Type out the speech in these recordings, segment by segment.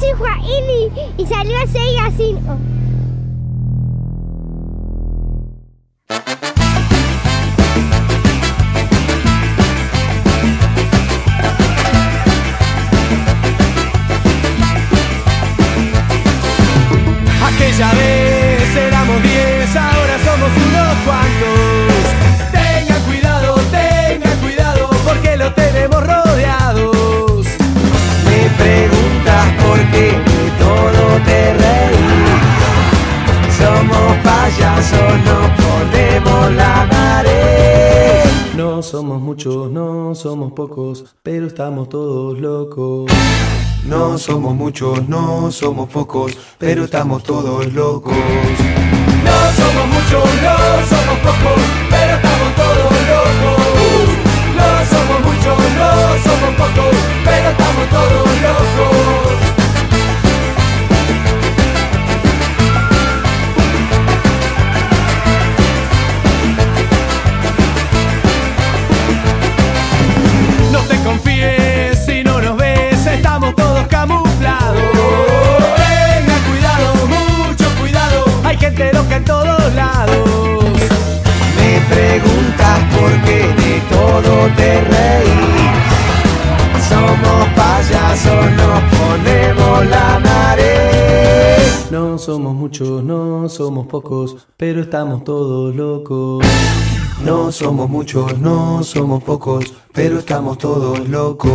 soy Joaquín y, y salió así así. Aquella vez éramos diez, ahora somos unos cuantos. No somos muchos, no somos pocos, pero estamos todos locos. No somos muchos, no somos pocos, pero estamos todos locos. No somos muchos, no somos pocos, pero estamos nos ponemos la nariz. No somos muchos, no somos pocos, pero estamos todos locos. No somos muchos, no somos pocos, pero estamos todos locos.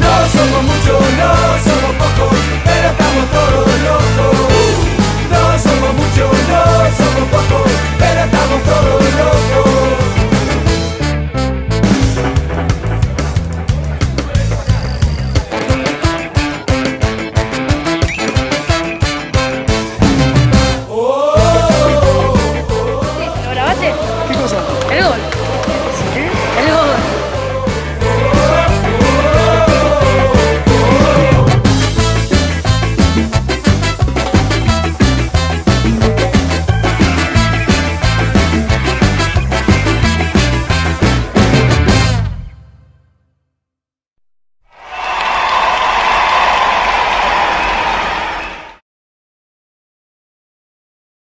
No somos